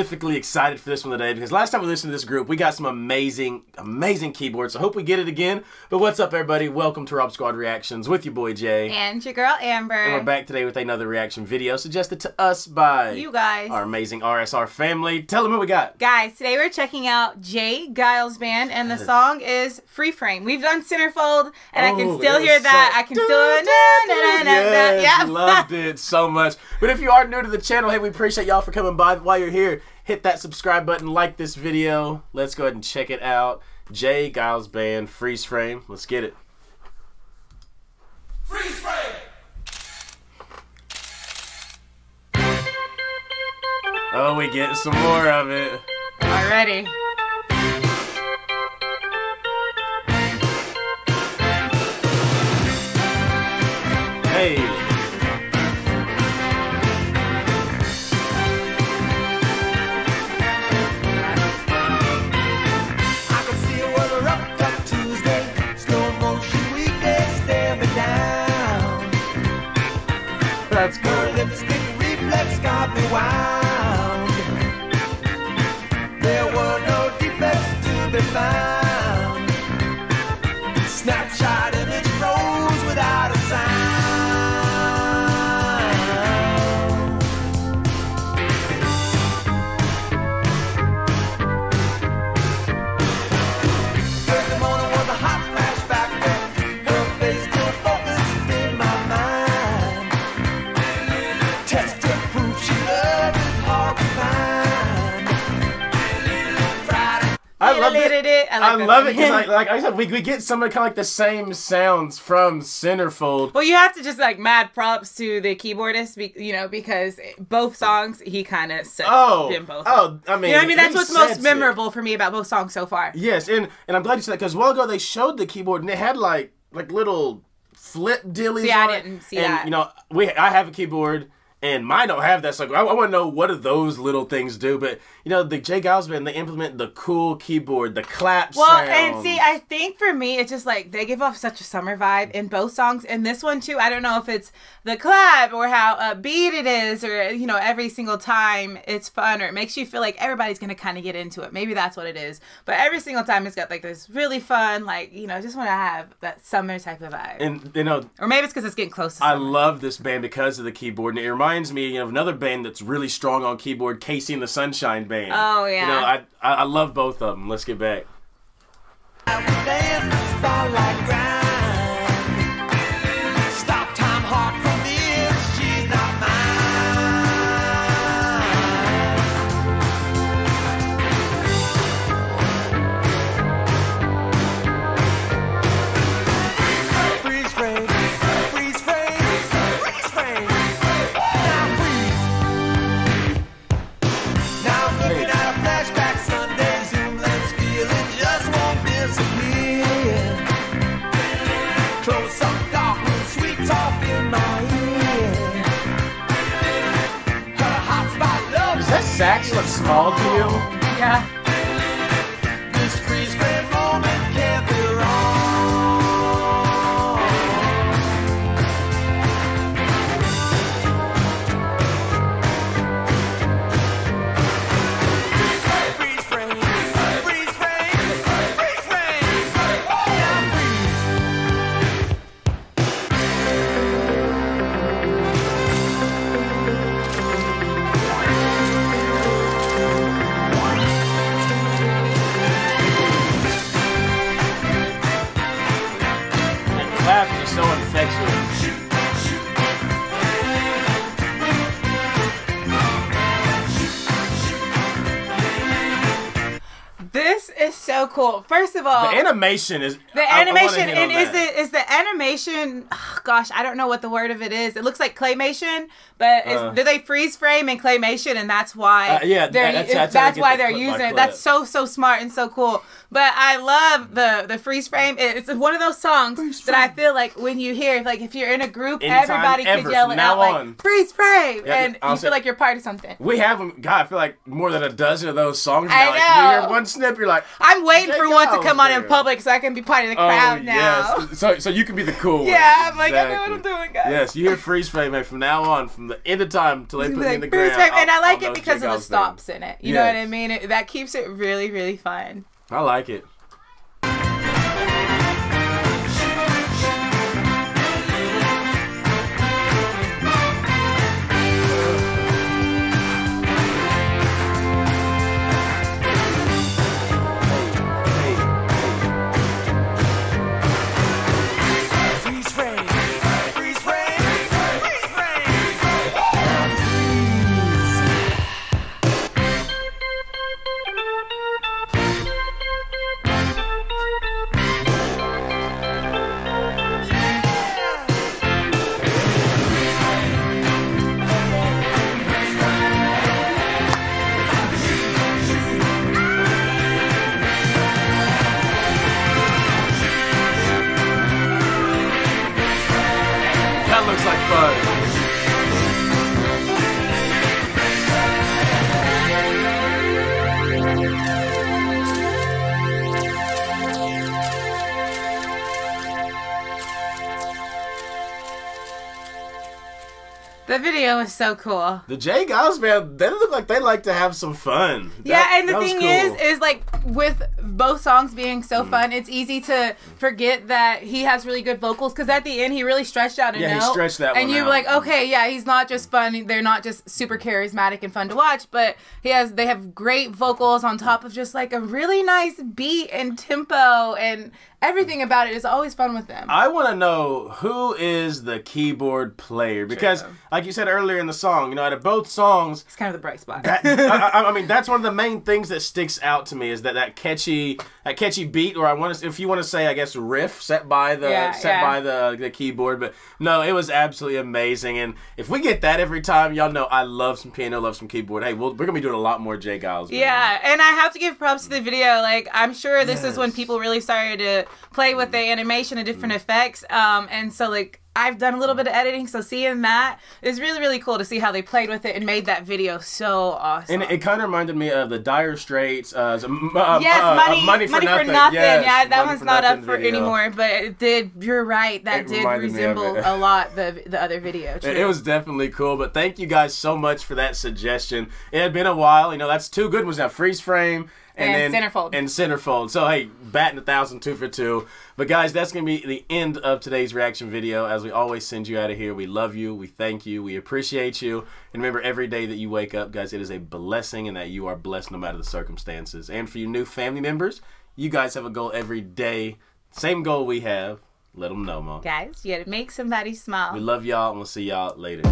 specifically excited for this one today because last time we listened to this group, we got some amazing, amazing keyboards. So I hope we get it again. But what's up, everybody? Welcome to Rob Squad Reactions with your boy Jay. And your girl Amber. And we're back today with another reaction video suggested to us by you guys, our amazing RSR family. Tell them what we got. Guys, today we're checking out J. Geils Band, and the song is Free Frame. We've done Centerfold, and oh, I can still hear that. I can still. Na, yeah. loved it so much. But if you are new to the channel, hey, we appreciate y'all for coming by. While you're here, hit that subscribe button, like this video. Let's go ahead and check it out. J. Geils Band, Freeze Frame. Let's get it. Freeze Frame! Oh, we get some more of it. Already. Hey. That's cool. lipstick reflex got me wound. There were no defects to be found. Love it. I, like I love it because, like, like, I said, we, we get some of kind of like the same sounds from Centerfold. Well, you have to just like mad props to the keyboardist, you know, because both songs he kind of set oh, them both. Oh, I mean, you know I mean that's what's most memorable it. for me about both songs so far. Yes, and and I'm glad you said that because a while ago they showed the keyboard and it had like like little flip dillies. See, I didn't see and, that. You know, we I have a keyboard and mine don't have that. So I, I want to know what do those little things do. But you know, the J. Geils band they implement the cool keyboard, the clap well, sound. and see, I think for me, it's just like they give off such a summer vibe in both songs. And this one too, I don't know if it's the clap or how upbeat it is, or you know, every single time it's fun or it makes you feel like everybody's gonna kind of get into it. Maybe that's what it is. But every single time it's got like this really fun, like you know, just want to have that summer type of vibe. And you know, or maybe it's because it's getting close. to I love this band because of the keyboard, and it reminds reminds me of another band that's really strong on keyboard, KC and the Sunshine Band. Oh yeah. You know, I I, I love both of them. Let's get back. Sax look small to you? Yeah. So cool. First of all, the animation is the animation I, I and is the is the animation. Oh, gosh, I don't know what the word of it is. It looks like claymation, but uh, do they freeze frame and claymation, and that's why uh, yeah, they're that's, that's, that's why they're using it. That's so so smart and so cool. But I love the the freeze frame. It's one of those songs Freeze that I feel like when you hear, like if you're in a group, Anytime, everybody ever, could yell it out like freeze frame, Yeah, and I'll you say- feel like you're part of something. We have them. God, I feel like more than a dozen of those songs I now. Like, know. you hear one snip, you're like, I'm waiting for one to come on in public so I can be part of the oh crowd now. yes. So so you can be the cool one. Yeah, I'm like, I know what Exactly. I'm doing, guys. Yes, you hear freeze frame, and from now on, from the end of time till they put me in Like, the freeze ground. frame. And I like I'll it because of the J. Geils' stops in it. You know what I mean? It, that keeps it really, really fun. I like it. The video is so cool. The J. Geils band, they look like they like to have some fun. Yeah, That- and the thing cool. is, is like with both songs being so Mm. fun, it's easy to forget that he has really good vocals because at the end he really stretched out a Yeah, he stretched that and you're out. like, okay, yeah, he's not just fun. They're not just super charismatic and fun to watch, but he has they have great vocals on top of just like a really nice beat and tempo and everything about it is always fun with them. I want to know who is the keyboard player because, True. like you said earlier in the song, you know, out of both songs, it's kind of the bright spot. that, I- I mean, that's one of the main things that sticks out to me is that that catchy, that catchy beat, or I want to, if you want to say, I guess, riff set by the Yeah, set yeah. by the the keyboard. But no, it was absolutely amazing. And if we get that every time, y'all know I love some piano, love some keyboard. Hey, we'll, we're gonna be doing a lot more J. Geils. videos. Yeah, and I have to give props to the video. Like, I'm sure this is when people really started to play with the animation and different effects. Um, and so like I've done a little bit of editing, so seeing that is really really cool to see how they played with it and made that video so awesome. And it, kind of reminded me of the Dire Straits. Uh, some- uh, Yes, uh, money, money for nothing. Yes, Yes, yeah, that one's not up for video. anymore. But it did. You're right. That It did reminded me of resemble a lot the the other video. It, it was definitely cool, but thank you guys so much for that suggestion. It had been a while, you know. That's two good ones now: freeze frame and, And then centerfold. And centerfold. So hey, batting a thousand, two for two. But guys, that's gonna be the end of today's reaction video. As we always send you out of here, we love you, we thank you, we appreciate you, and remember every day that you wake up, guys, it is a blessing, and that you are blessed no matter the circumstances. And for you new family members, you guys have a goal every day. Same goal we have. Let them know, Mom. Guys, you gotta make somebody smile. We love y'all, and we'll see y'all later.